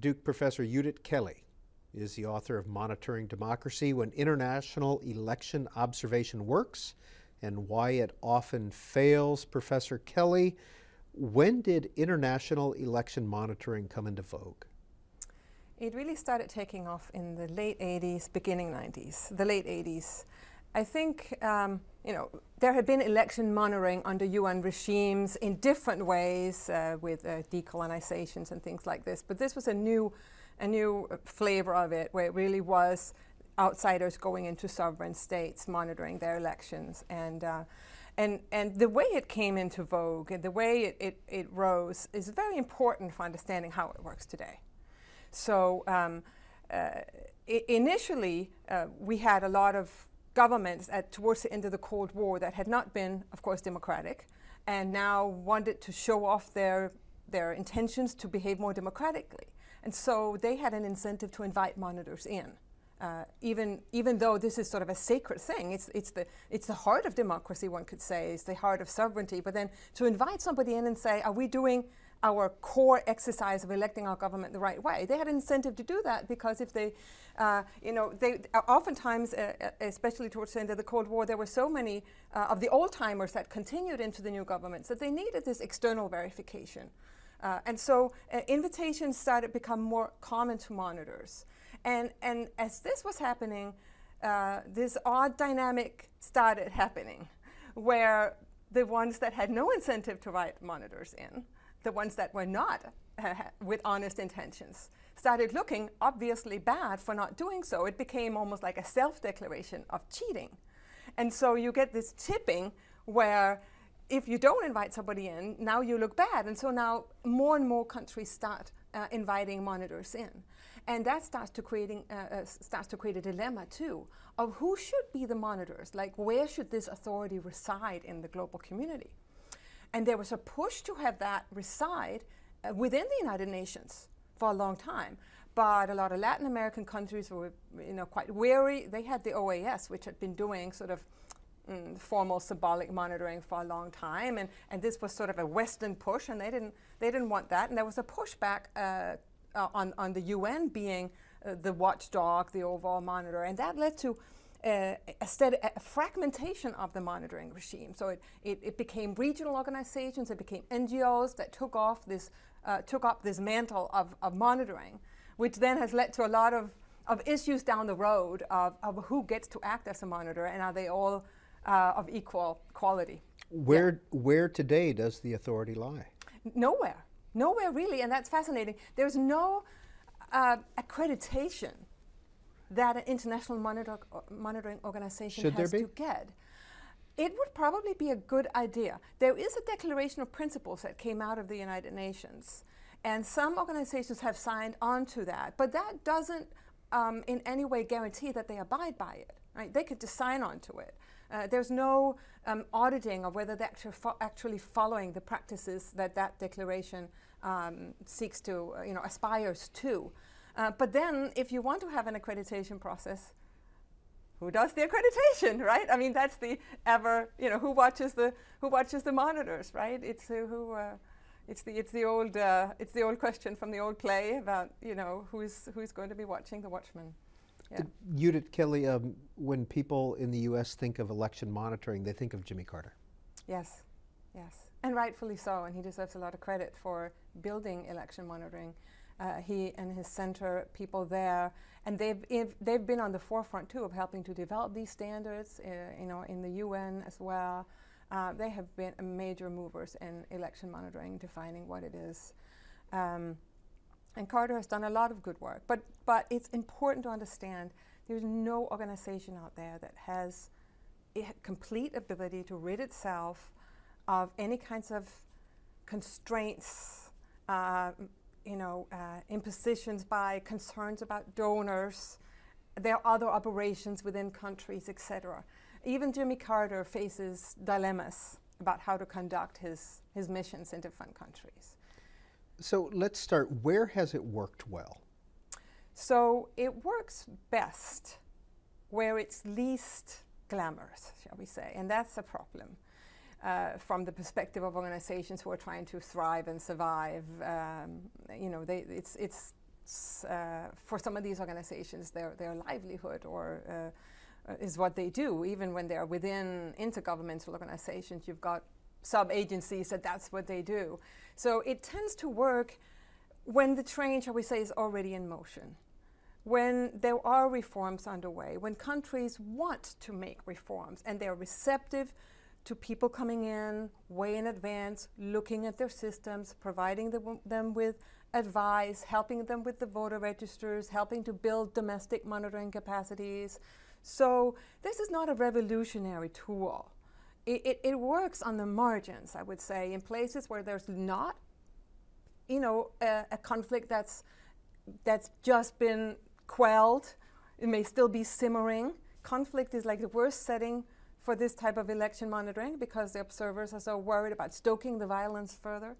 Duke Professor Judith Kelley is the author of Monitoring Democracy When International Election Observation Works and Why It Often Fails. Professor Kelley, when did international election monitoring come into vogue? It really started taking off in the late 80s, beginning 90s, the late 80s. I think um, you know there had been election monitoring under UN regimes in different ways uh, with uh, decolonizations and things like this, but this was a new, a new flavor of it, where it really was outsiders going into sovereign states monitoring their elections and. Uh, and, and the way it came into vogue and the way it, it, it rose is very important for understanding how it works today. So um, uh, initially, uh, we had a lot of governments at, towards the end of the Cold War that had not been, of course, democratic, and now wanted to show off their, their intentions to behave more democratically. And so they had an incentive to invite monitors in. Uh, even even though this is sort of a sacred thing, it's it's the it's the heart of democracy. One could say it's the heart of sovereignty. But then to invite somebody in and say, "Are we doing our core exercise of electing our government the right way. They had incentive to do that because if they, uh, you know, they uh, oftentimes, uh, uh, especially towards the end of the Cold War, there were so many uh, of the old timers that continued into the new governments that they needed this external verification. Uh, and so invitations started to become more common to monitors. And, and as this was happening, this odd dynamic started happening where the ones that had no incentive to write monitors in the ones that were not uh, with honest intentions started looking obviously bad for not doing so. It became almost like a self declaration of cheating. And so you get this tipping where if you don't invite somebody in, now you look bad. And so now more and more countries start uh, inviting monitors in. And that starts to, creating, uh, uh, starts to create a dilemma too of who should be the monitors, like where should this authority reside in the global community. And there was a push to have that reside uh, within the United Nations for a long time. But a lot of Latin American countries were you know, quite wary. They had the OAS, which had been doing sort of mm, formal symbolic monitoring for a long time. And, and this was sort of a Western push, and they didn't, they didn't want that. And there was a pushback uh, uh, on, on the UN being uh, the watchdog, the overall monitor. And that led to a, a, fragmentation of the monitoring regime. So it, it, it, became regional organizations, it became NGOs that took off this, uh, took up this mantle of, of monitoring, which then has led to a lot of, of issues down the road of, of who gets to act as a monitor and are they all uh, of equal quality. Where, yeah. where today does the authority lie? Nowhere, nowhere really, and that's fascinating. There's no uh, accreditation that an international monitor, monitoring organization Should has to get. It would probably be a good idea. There is a declaration of principles that came out of the United Nations, and some organizations have signed on to that, but that doesn't um, in any way guarantee that they abide by it. Right? They could just sign on to it. Uh, there's no um, auditing of whether they're fo actually following the practices that that declaration um, seeks to, uh, you know, aspires to. Uh, but then, if you want to have an accreditation process, who does the accreditation, right? I mean, that's the ever, you know, who watches the who watches the monitors, right? It's uh, who. Uh, it's the it's the old uh, it's the old question from the old play about you know who's who's going to be watching the watchman. Yeah. Judith Kelley, um, when people in the U.S. think of election monitoring, they think of Jimmy Carter. Yes, yes, and rightfully so, and he deserves a lot of credit for building election monitoring uh, he and his center people there, and they've they've been on the forefront too of helping to develop these standards. Uh, you know, in the UN as well. Uh, they have been major movers in election monitoring, defining what it is. Um, and Carter has done a lot of good work, but but it's important to understand there's no organization out there that has a complete ability to rid itself of any kinds of constraints, uh, you know, uh, impositions by concerns about donors. There are other operations within countries, etc. Even Jimmy Carter faces dilemmas about how to conduct his, his missions in different countries. So let's start. Where has it worked well? So it works best where it's least glamorous, shall we say, and that's a problem uh, from the perspective of organizations who are trying to thrive and survive. Um, you know, they, it's, it's uh, for some of these organizations their their livelihood or uh, is what they do. Even when they're within intergovernmental organizations, you've got sub agencies that that's what they do. So it tends to work when the train, shall we say, is already in motion when there are reforms underway, when countries want to make reforms and they're receptive to people coming in way in advance, looking at their systems, providing the, them with advice, helping them with the voter registers, helping to build domestic monitoring capacities. So this is not a revolutionary tool. It, it, it works on the margins, I would say, in places where there's not, you know, a, a conflict that's that's just been quelled. It may still be simmering. Conflict is like the worst setting for this type of election monitoring because the observers are so worried about stoking the violence further.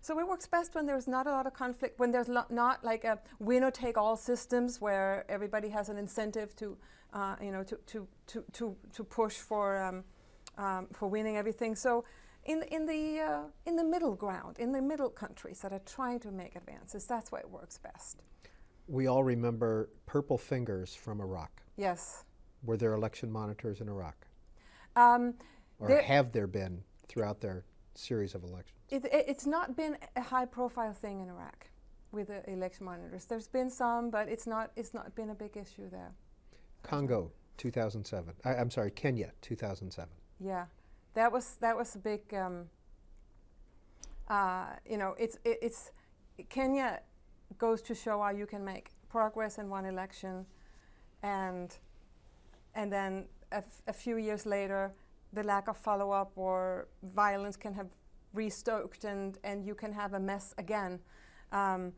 So it works best when there's not a lot of conflict, when there's not like a winner take all systems where everybody has an incentive to, uh, you know, to, to, to, to, to push for, um, um, for winning everything. So in, in, the, uh, in the middle ground, in the middle countries that are trying to make advances, that's where it works best we all remember purple fingers from Iraq. Yes. Were there election monitors in Iraq? Um, or there have there been throughout their series of elections? It, it, it's not been a high profile thing in Iraq with the election monitors. There's been some, but it's not, it's not been a big issue there. Congo, 2007. I, am sorry, Kenya, 2007. Yeah, that was, that was a big, um, uh, you know, it's, it, it's, Kenya goes to show how you can make progress in one election and and then a, few years later the lack of follow-up or violence can have restoked and, and you can have a mess again. Um,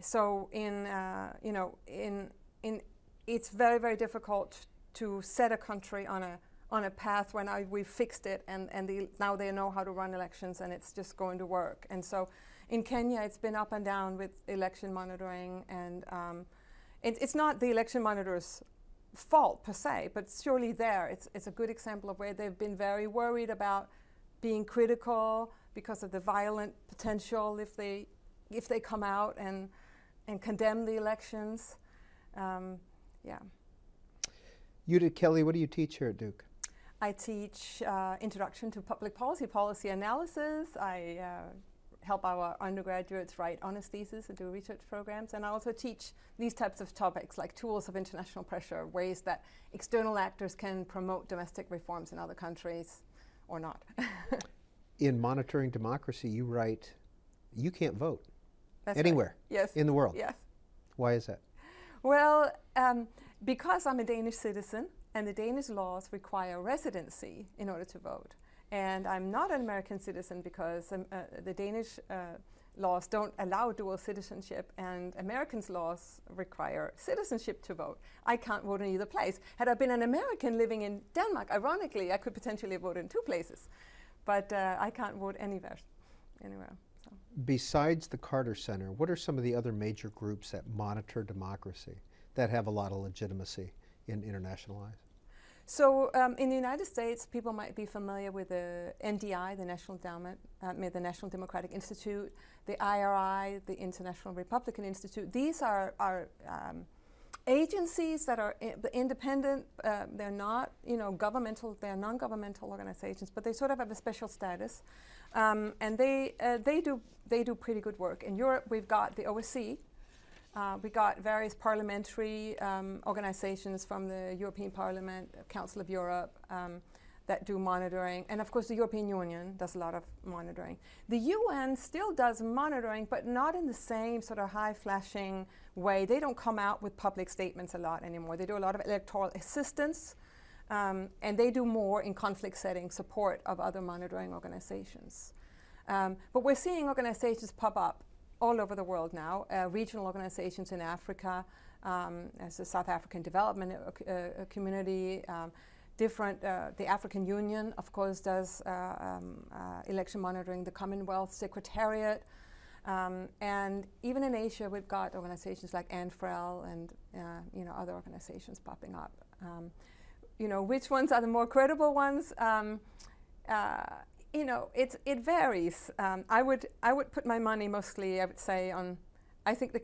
so in uh, you know in in it's very very difficult to set a country on a on a path when I, we fixed it and and the, now they know how to run elections and it's just going to work and so in Kenya, it's been up and down with election monitoring, and um, it, it's not the election monitors' fault per se, but surely there, it's, it's a good example of where they've been very worried about being critical because of the violent potential if they if they come out and and condemn the elections. Um, yeah. Judith Kelley, what do you teach here at Duke? I teach uh, Introduction to Public Policy, Policy Analysis. I uh, help our undergraduates write honest theses and do research programs. And I also teach these types of topics like tools of international pressure, ways that external actors can promote domestic reforms in other countries or not. in Monitoring Democracy, you write, you can't vote That's anywhere right. yes. in the world. Yes. Why is that? Well, um, because I'm a Danish citizen and the Danish laws require residency in order to vote. And I'm not an American citizen because um, uh, the Danish uh, laws don't allow dual citizenship, and Americans' laws require citizenship to vote. I can't vote in either place. Had I been an American living in Denmark, ironically, I could potentially vote in two places, but uh, I can't vote anywhere. anywhere. Besides the Carter Center, what are some of the other major groups that monitor democracy that have a lot of legitimacy in international eyes? So um, in the United States, people might be familiar with the NDI, the National Endowment, uh, the National Democratic Institute, the IRI, the International Republican Institute. These are, are um, agencies that are independent. Uh, they're not, you know, governmental. They're non-governmental organizations, but they sort of have a special status, um, and they uh, they do they do pretty good work. In Europe, we've got the OSCE, uh, we got various parliamentary um, organizations from the European Parliament, Council of Europe, um, that do monitoring. And of course, the European Union does a lot of monitoring. The UN still does monitoring, but not in the same sort of high flashing way. They don't come out with public statements a lot anymore. They do a lot of electoral assistance, um, and they do more in conflict setting support of other monitoring organizations. Um, but we're seeing organizations pop up all over the world now, uh, regional organizations in Africa, um, as the South African Development uh, uh, Community, um, different, uh, the African Union, of course, does uh, um, uh, election monitoring, the Commonwealth Secretariat, um, and even in Asia, we've got organizations like ANFREL and you know other organizations popping up. Um, you know which ones are the more credible ones? You know, it, it varies. Um, I, would, I would put my money mostly, I would say, on, I think the